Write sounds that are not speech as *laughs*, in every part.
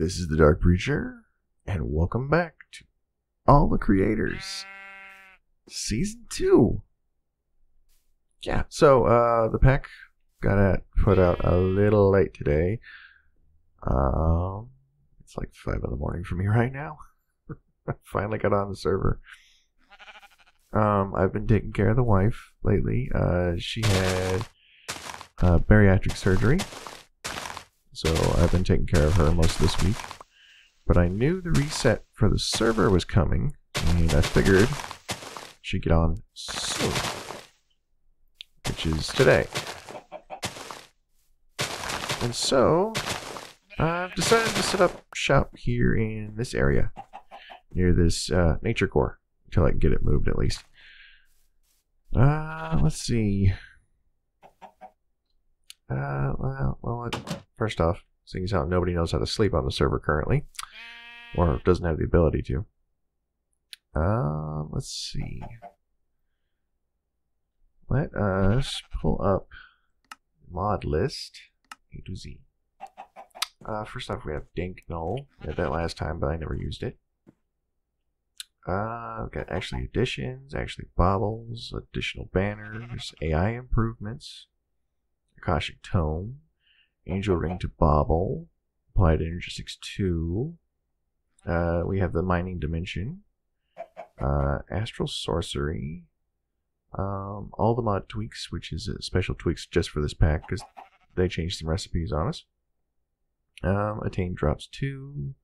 This is the Dark Preacher, and welcome back to All the Creators, Season 2. Yeah, so uh, the pack got it put out a little late today. Um, it's like 5 in the morning for me right now. *laughs* Finally got on the server. Um, I've been taking care of the wife lately. Uh, she had uh, bariatric surgery, so I've been taking care of her most of this week. But I knew the reset for the server was coming, and I figured she'd get on soon, which is today. And so I've decided to set up shop here in this area near this uh, nature core until I can get it moved at least. Uh, let's see. Uh, well, well, first off, seeing as how nobody knows how to sleep on the server currently, or doesn't have the ability to. Uh, let's see. Let us pull up mod list A to Z. Uh, first off, we have Dank Null. We had that last time, but I never used it. Uh, we've got actually additions, actually baubles, additional banners, AI improvements, Akashic Tome, Angel Ring to Bauble, Applied Energistics 2. Uh, we have the Mining Dimension, uh, Astral Sorcery, um, all the mod tweaks, which is special tweaks just for this pack because they changed some recipes on us. Um, Attain drops 2,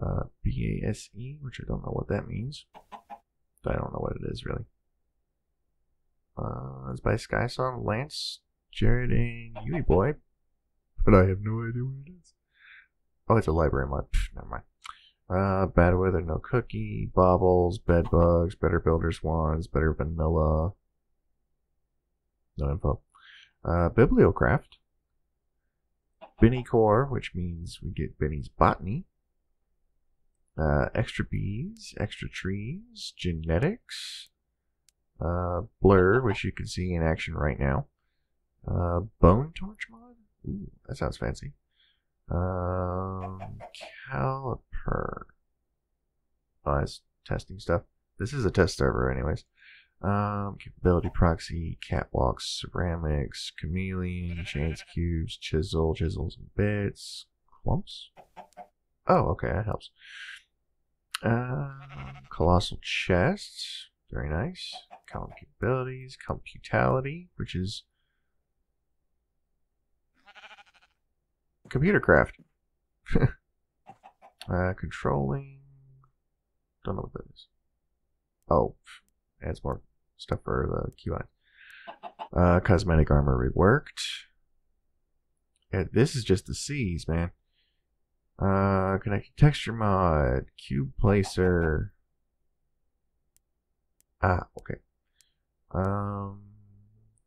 uh, BASE, which I don't know what that means. I don't know what it is really. Uh, it's by Skysong, Lance, Jared, and Yui Boy, but I have no idea what it is. Oh, it's a library mod. Never mind. Uh, bad weather, no cookie, baubles, bed bugs, better builders wands, better vanilla. No info. Uh, bibliocraft. Binnie core, which means we get Binnie's botany. Uh, extra bees, extra trees, genetics, uh, blur, which you can see in action right now. Uh, bone torch mod. Ooh, that sounds fancy. Um, caliper. Oh, that's testing stuff. This is a test server, anyways. Um, capability proxy, catwalks, ceramics, chameleon, chance cubes, chisel, chisels and bits, clumps. Oh, okay, that helps. Um, colossal chests, very nice. Common Capabilities, computality, which is computer craft. *laughs* uh, controlling. Don't know what that is. Oh, adds more stuff for the QI. Uh, cosmetic armor reworked. Yeah, this is just the C's, man. Uh, connected texture mod, cube placer. Ah, okay. Um,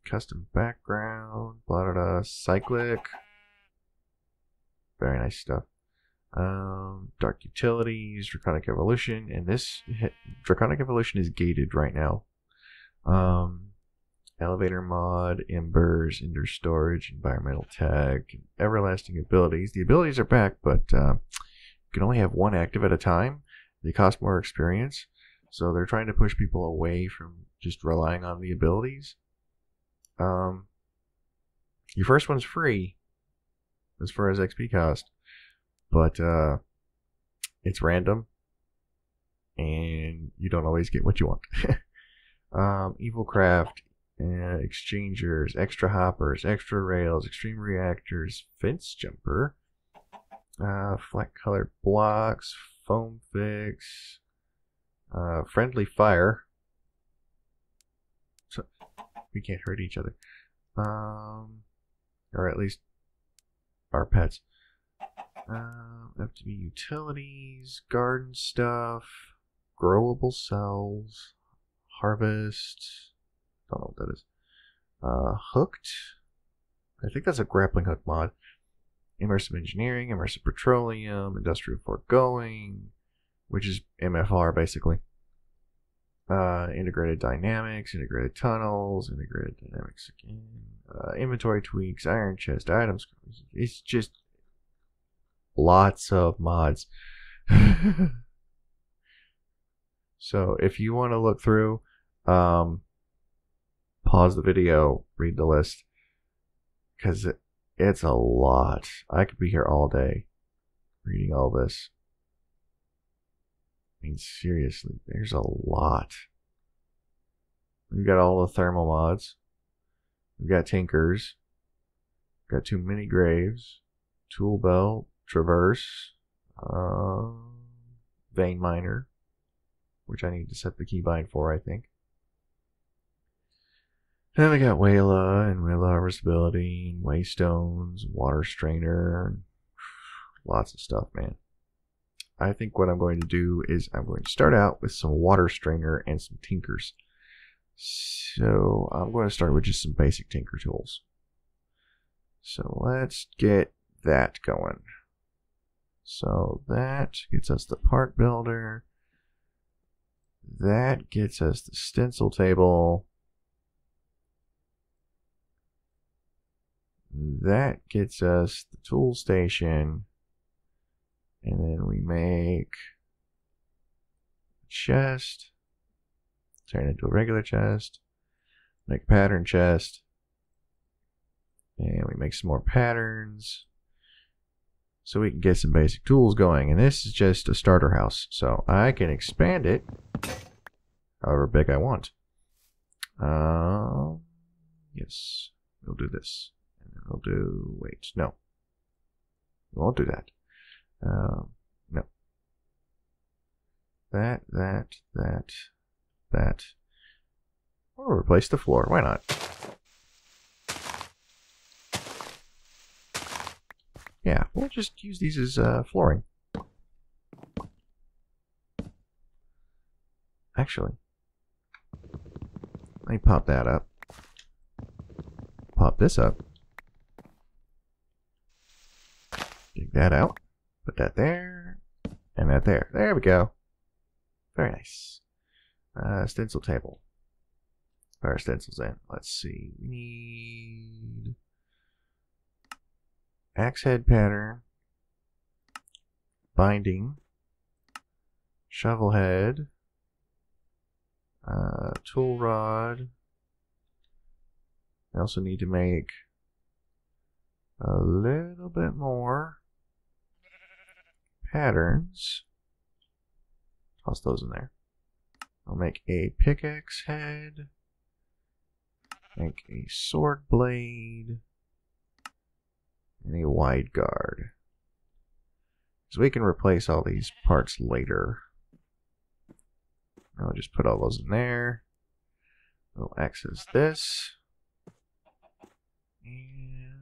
custom background, blah blah blah, cyclic. Very nice stuff. Um, Dark Utilities, Draconic Evolution, and this hit, Draconic Evolution is gated right now. Um, Elevator Mod, Embers, Ender Storage, Environmental Tech, Everlasting Abilities. The abilities are back, but uh, you can only have one active at a time. They cost more experience, so they're trying to push people away from just relying on the abilities. Um, your first one's free, as far as XP cost, but uh, it's random, and you don't always get what you want. *laughs* um, Evil Craft, uh, exchangers, extra hoppers, extra rails, extreme reactors, fence jumper, uh, flat colored blocks, foam fix, uh, friendly fire. So we can't hurt each other, um, or at least our pets. Uh, FTB utilities, garden stuff, growable cells, harvest. Don't know what that is. Uh, hooked. I think that's a grappling hook mod. Immersive engineering, immersive petroleum, industrial foregoing, which is MFR basically. Uh, integrated dynamics, integrated tunnels, integrated dynamics again. Uh, inventory tweaks, iron chest items. It's just lots of mods. *laughs* so if you want to look through, um, pause the video, read the list, because it, it's a lot. I could be here all day reading all this. I mean, seriously, there's a lot. We've got all the thermal mods. We've got Tinkers. We've got Tomb Many Graves. Tool belt. Traverse. Uh, vein miner. Which I need to set the keybind for, I think. Then we got Wayla and Wayla harvestability, Waystones, water strainer, *sighs* lots of stuff, man. I think what I'm going to do is I'm going to start out with some water strainer and some tinkers. So I'm going to start with just some basic tinker tools. So let's get that going. So that gets us the part builder. That gets us the stencil table. That gets us the tool station. And then we make chest. Turn it into a regular chest. Make pattern chest. And we make some more patterns. So we can get some basic tools going. And this is just a starter house. So I can expand it however big I want. Uh, yes, we'll do this. And we'll do, wait, no. We won't do that. Um, no. That, that, that, that. Or replace the floor. Why not? Yeah, we'll just use these as uh, flooring. Actually, let me pop that up. Pop this up. Dig that out. Put that there. And that there. There we go. Very nice. Uh, stencil table. Put our stencils in. Let's see. We need axe head pattern, binding, shovel head, uh, tool rod. I also need to make a little bit more patterns. Toss those in there. I'll make a pickaxe head. Make a sword blade. And a wide guard. So we can replace all these parts later. I'll just put all those in there. We'll access this. And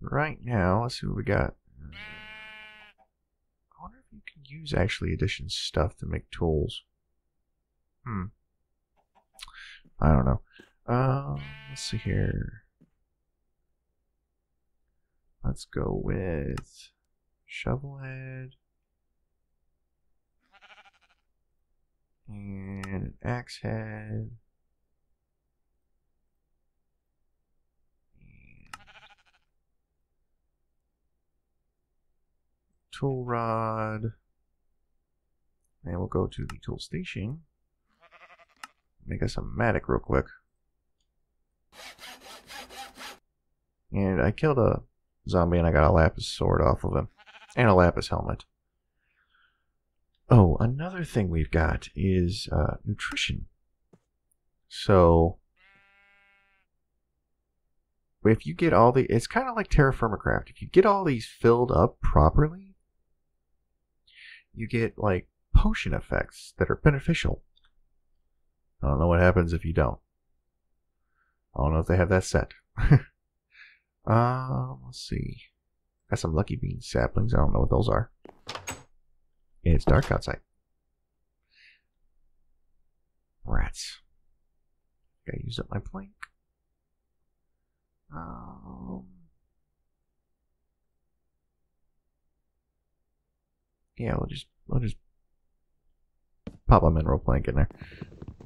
right now, let's see what we got. Can use actually addition stuff to make tools. Hmm. I don't know. Um, let's see here. Let's go with shovel head. And an axe head. tool rod. And we'll go to the tool station. Make us a mattock real quick. And I killed a zombie and I got a lapis sword off of him. And a lapis helmet. Oh, another thing we've got is uh, nutrition. So, if you get all the, it's kind of like Terra Firma Craft. If you get all these filled up properly, you get like potion effects that are beneficial. I don't know what happens if you don't. I don't know if they have that set. *laughs* um, let's see. Got some lucky bean saplings. I don't know what those are. It's dark outside. Rats. Gotta use up my plank. Um, yeah, we'll just we'll just pop a mineral plank in there.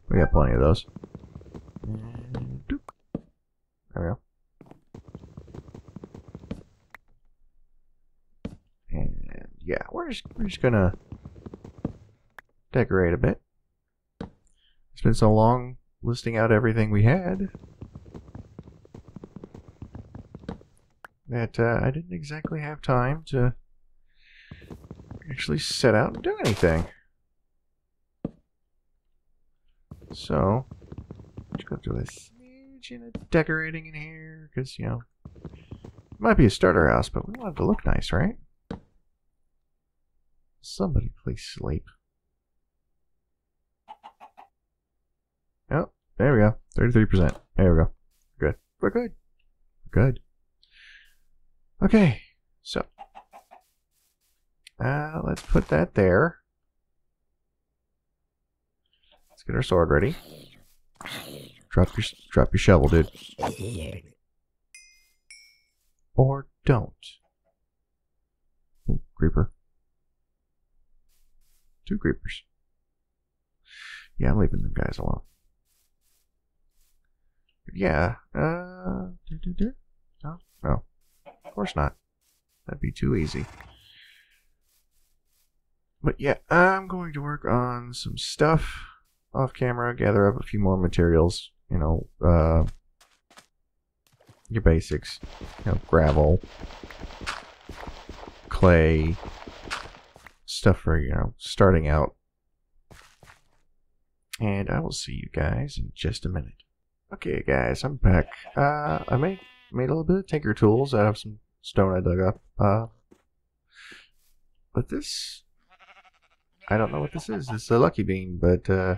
We got plenty of those. There we go. And yeah, we're just we're just gonna decorate a bit. It's been so long listing out everything we had that uh, I didn't exactly have time to actually set out and do anything. So, let's go smidgen of decorating in here, because, you know, it might be a starter house, but we want it to look nice, right? Somebody please sleep. Oh, there we go. 33%. There we go. Good. We're good. We're good. Okay, so uh, let's put that there. Let's get our sword ready. Drop your drop your shovel, dude. Or don't. Ooh, creeper. Two creepers. Yeah, I'm leaving them guys alone. Yeah. Uh. No. No. Of course not. That'd be too easy. But yeah, I'm going to work on some stuff off camera, gather up a few more materials, you know, uh, your basics, you know, gravel, clay, stuff for, you know, starting out. And I will see you guys in just a minute. Okay, guys, I'm back. Uh, I made, made a little bit of tinker tools out of some stone I dug up. Uh, but this I don't know what this is. It's a lucky bean, but uh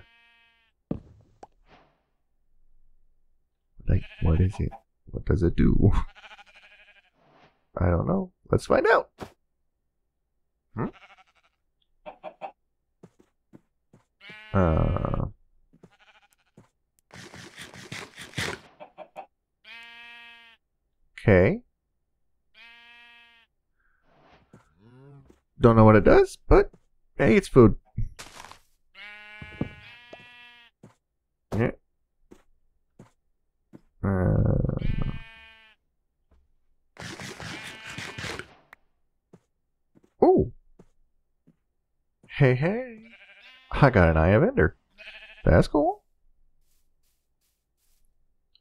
like what is it? What does it do? *laughs* I don't know. Let's find out. Hmm? Uh Okay. Don't know what it does, but Hey, it's food. Yeah. Uh, oh. Hey, hey. I got an Eye of Ender. That's cool.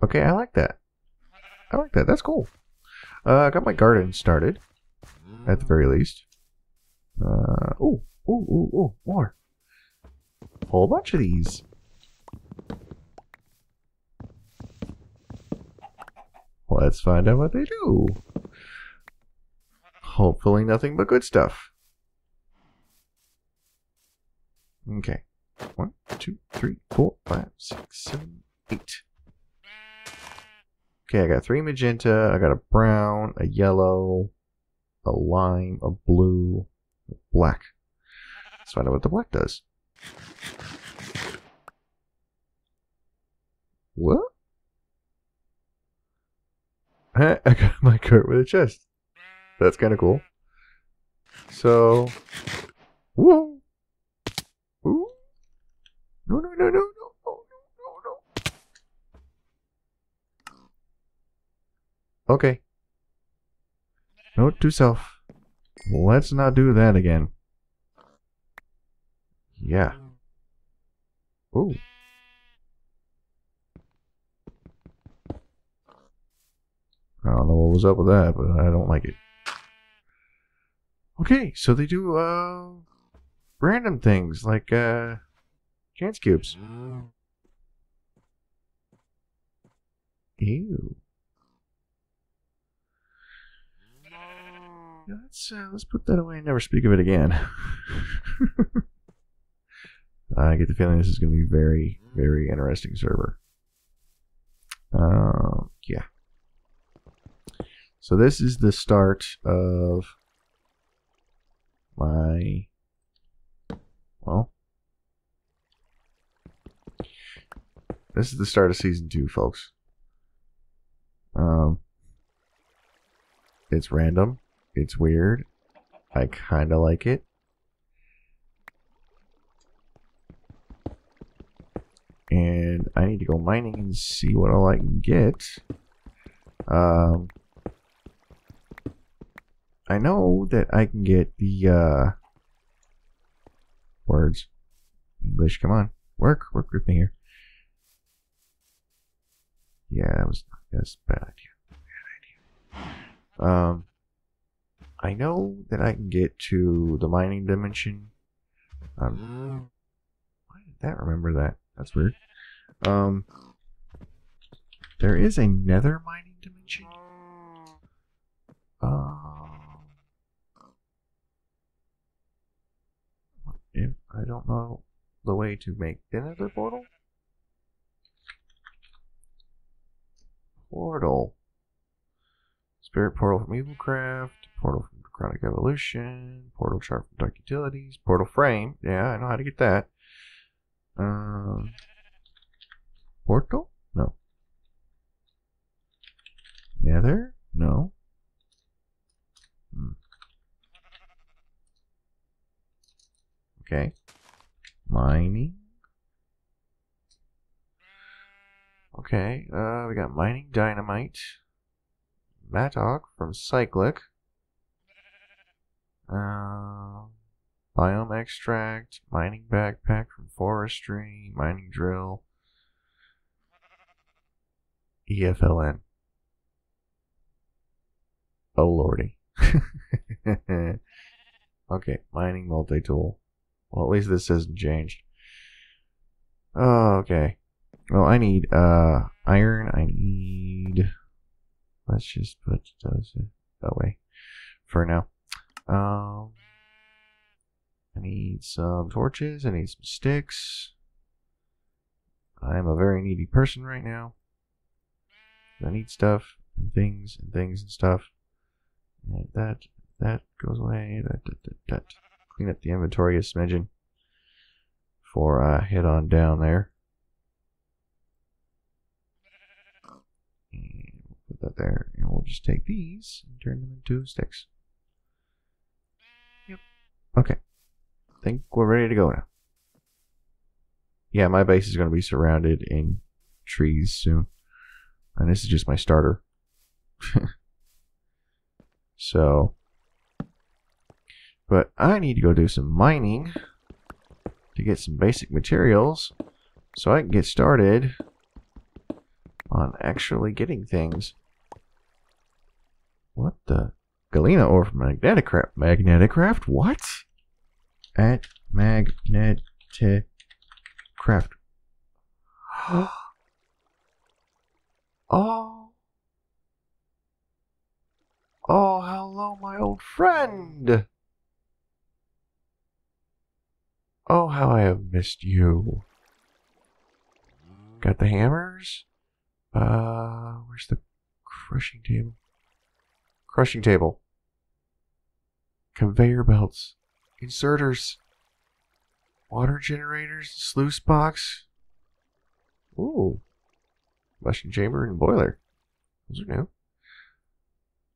Okay, I like that. I like that. That's cool. Uh, I got my garden started, at the very least. Uh, oh, Ooh, ooh, ooh, more. Whole bunch of these. Let's find out what they do. Hopefully nothing but good stuff. Okay. One, two, three, four, five, six, seven, eight. Okay, I got three magenta, I got a brown, a yellow, a lime, a blue, a black. Let's find out what the black does. What? *laughs* I got my cart with a chest. That's kind of cool. So, whoa, Ooh. no, no, no, no, no, no, no, no. Okay. Note to self. Let's not do that again. Yeah. Ooh. I don't know what was up with that, but I don't like it. Okay, so they do uh random things like uh chance cubes. Ew. Yeah, let's uh, let's put that away and never speak of it again. *laughs* I get the feeling this is going to be very, very interesting server. Uh, yeah. So this is the start of my, well, this is the start of season two, folks. Um, it's random. It's weird. I kind of like it. and I need to go mining and see what all I can get. Um, I know that I can get the uh, words. English, come on. Work, work with me here. Yeah, that was that's a bad idea. Bad idea. Um, I know that I can get to the mining dimension. Um, why did that remember that? That's weird. Um, there is a nether mining dimension. Um, if I don't know the way to make the nether portal. Portal. Spirit portal from Evilcraft. Portal from Draconic Evolution. Portal chart from Dark Utilities. Portal frame. Yeah, I know how to get that. Um, portal? No. Nether? No. Hmm. Okay. Mining. Okay, uh, we got mining dynamite. Mattock from Cyclic. Uh, biome extract, mining backpack from forestry, mining drill. EFLN. Oh lordy. *laughs* okay, mining multi-tool. Well, at least this hasn't changed. Oh, okay. Well, I need uh iron. I need. Let's just put those away for now. Um, I need some torches. I need some sticks. I'm a very needy person right now. I need stuff and things and things and stuff. And that that goes away. That that that. that. Clean up the inventory a smidgen before I head on down there. And we'll put that there, and we'll just take these and turn them into sticks. Yep. Okay. I think we're ready to go now. Yeah, my base is going to be surrounded in trees soon. And this is just my starter. *laughs* so, but I need to go do some mining to get some basic materials so I can get started on actually getting things. What the? Galena ore from Magneticraft? What? At Magneticraft. *gasps* oh. Oh, hello, my old friend. Oh, how I have missed you. Got the hammers? Uh, where's the crushing table? Crushing table. Conveyor belts. Inserters. Water generators. Sluice box. Ooh. Combustion chamber and boiler. Those are new.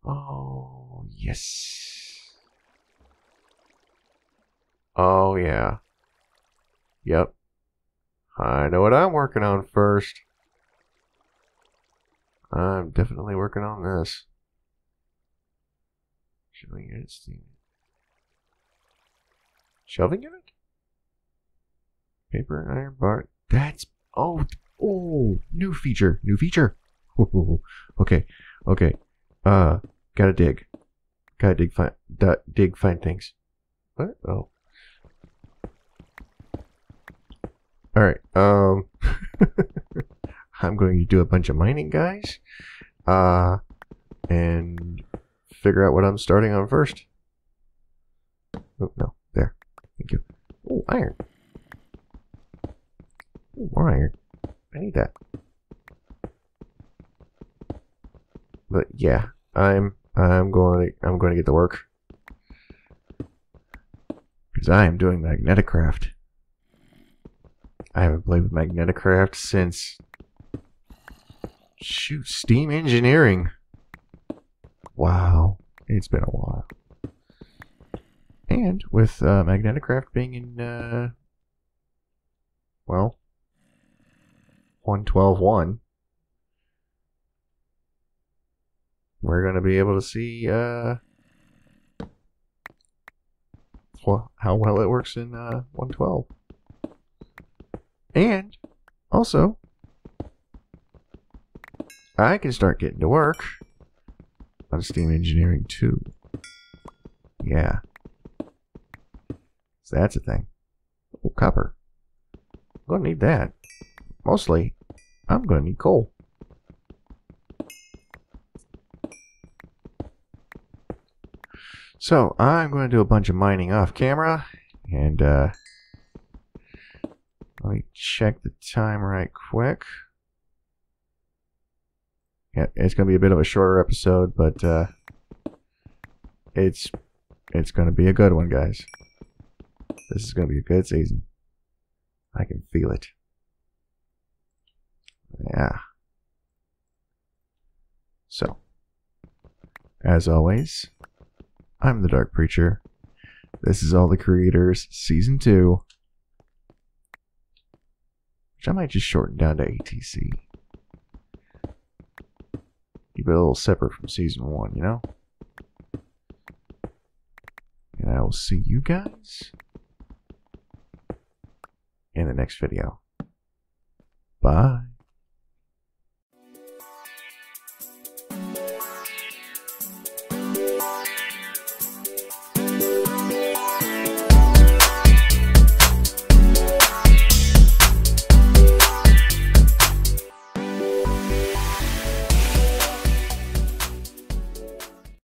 Oh, yes. Oh, yeah. Yep. I know what I'm working on first. I'm definitely working on this. Shelving unit steam. Shelving unit? Paper and iron bar. That's oh oh new feature. New feature. *laughs* okay. Okay. Uh gotta dig. Gotta dig find dig find things. What? Oh. All right. Um, *laughs* I'm going to do a bunch of mining, guys, uh, and figure out what I'm starting on first. Oh no, there. Thank you. Oh, iron. Ooh, more iron. I need that. But yeah, I'm I'm going to I'm going to get to work because I am doing Magneticraft. I haven't played with Magneticraft since shoot Steam Engineering. Wow, it's been a while. And with uh, Magneticraft being in, uh, well, 112.1, we're going to be able to see uh, how well it works in uh, 112. And also, I can start getting to work on Steam Engineering too. Yeah. So that's a thing. Oh, copper. I'm to need that. Mostly, I'm to need coal. So, I'm going to do a bunch of mining off camera. And, uh, let me check the time right quick. It's going to be a bit of a shorter episode, but, uh, it's, it's going to be a good one, guys. This is going to be a good season. I can feel it. Yeah. So, as always, I'm the Dark Preacher. This is All the Creators, Season 2. Which I might just shorten down to ATC. Keep it a little separate from Season 1, you know? And I will see you guys in the next video. Bye.